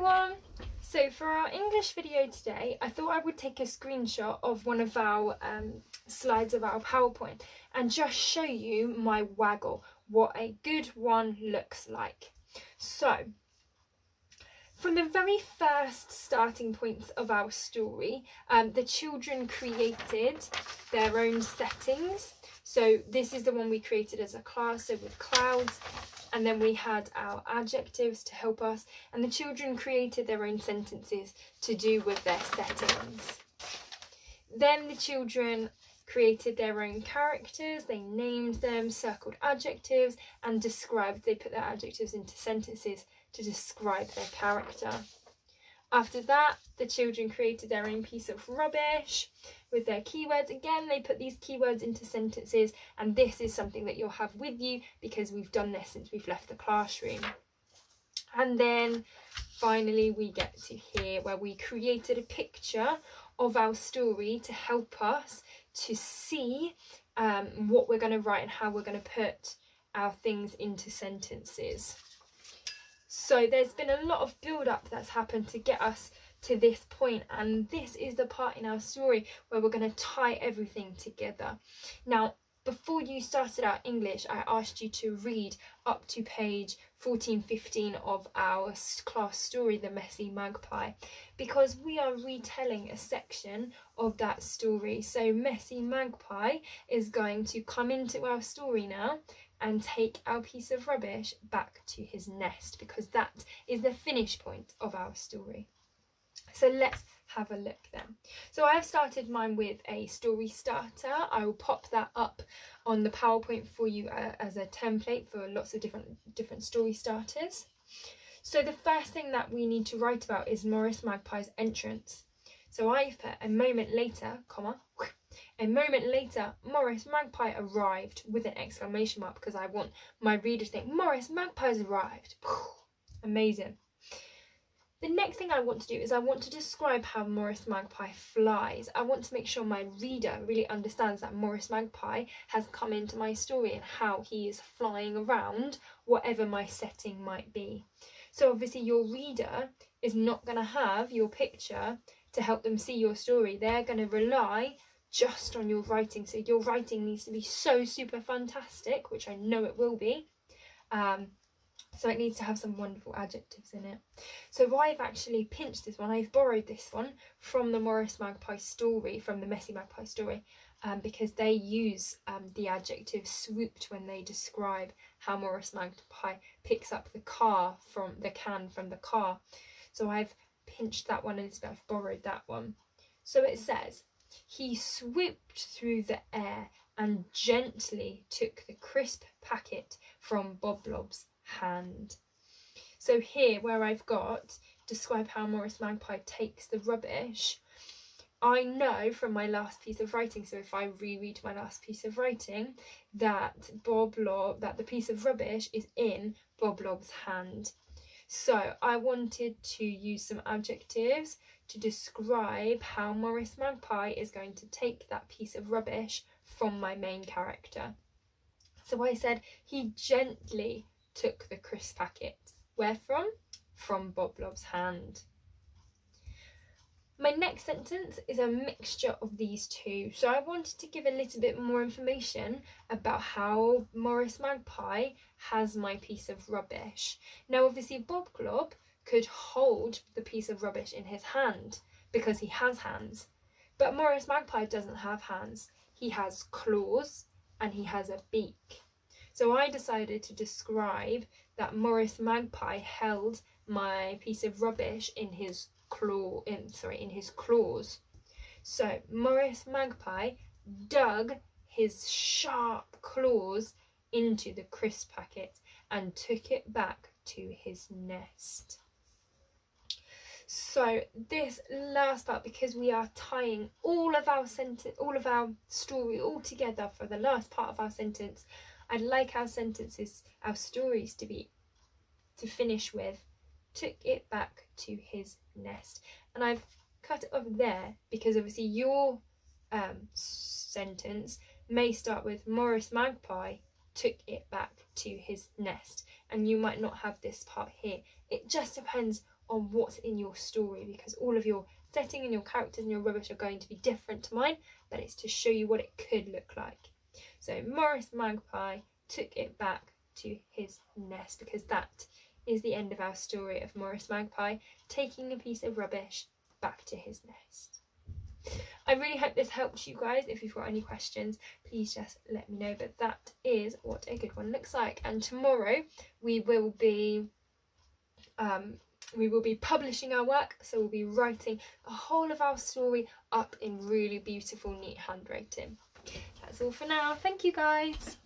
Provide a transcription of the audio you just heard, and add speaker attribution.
Speaker 1: everyone! So for our English video today, I thought I would take a screenshot of one of our um, slides of our PowerPoint and just show you my WAGOLL, what a good one looks like. So, from the very first starting points of our story, um, the children created their own settings. So this is the one we created as a class, so with clouds, and then we had our adjectives to help us and the children created their own sentences to do with their settings. Then the children created their own characters, they named them, circled adjectives and described, they put their adjectives into sentences to describe their character. After that, the children created their own piece of rubbish with their keywords. Again, they put these keywords into sentences, and this is something that you'll have with you because we've done this since we've left the classroom. And then finally, we get to here where we created a picture of our story to help us to see um, what we're going to write and how we're going to put our things into sentences. So there's been a lot of build up that's happened to get us to this point and this is the part in our story where we're going to tie everything together. Now before you started out English I asked you to read up to page 1415 of our class story The Messy Magpie because we are retelling a section of that story so Messy Magpie is going to come into our story now and take our piece of rubbish back to his nest because that is the finish point of our story. So let's have a look then. So I've started mine with a story starter. I will pop that up on the PowerPoint for you uh, as a template for lots of different different story starters. So the first thing that we need to write about is Morris Magpie's entrance. So I've put a moment later, comma, a moment later, Morris Magpie arrived with an exclamation mark because I want my reader to think, Morris Magpie's arrived. Amazing. The next thing I want to do is I want to describe how Morris Magpie flies. I want to make sure my reader really understands that Morris Magpie has come into my story and how he is flying around whatever my setting might be. So obviously your reader is not going to have your picture to help them see your story. They're going to rely just on your writing. So your writing needs to be so super fantastic, which I know it will be. Um, so it needs to have some wonderful adjectives in it. So I've actually pinched this one. I've borrowed this one from the Morris Magpie story, from the Messy Magpie story, um, because they use um, the adjective swooped when they describe how Morris Magpie picks up the car from the can from the car. So I've pinched that one a little bit. I've borrowed that one. So it says, he swooped through the air and gently took the crisp packet from Bob Blob's hand. So here where I've got describe how Morris Magpie takes the rubbish, I know from my last piece of writing, so if I reread my last piece of writing, that Bob Lob, that the piece of rubbish is in Bob Lob's hand. So I wanted to use some adjectives to describe how Morris Magpie is going to take that piece of rubbish from my main character. So I said he gently took the crisp packet. Where from? From Bob Lob's hand. My next sentence is a mixture of these two. So I wanted to give a little bit more information about how Morris Magpie has my piece of rubbish. Now obviously Bob Glob could hold the piece of rubbish in his hand because he has hands. But Morris Magpie doesn't have hands. He has claws and he has a beak. So I decided to describe that Morris Magpie held my piece of rubbish in his claw in sorry in his claws. So Morris Magpie dug his sharp claws into the crisp packet and took it back to his nest. So this last part, because we are tying all of our sentence, all of our story all together for the last part of our sentence, I'd like our sentences, our stories to be, to finish with, took it back to his nest. And I've cut it off there because obviously your um, sentence may start with Morris Magpie took it back to his nest and you might not have this part here. It just depends on what's in your story because all of your setting and your characters and your rubbish are going to be different to mine, but it's to show you what it could look like. So Morris Magpie took it back to his nest because that is the end of our story of Morris Magpie taking a piece of rubbish back to his nest. I really hope this helped you guys. If you've got any questions, please just let me know. But that is what a good one looks like. And tomorrow we will be um, we will be publishing our work. So we'll be writing the whole of our story up in really beautiful, neat handwriting. That's all for now. Thank you guys.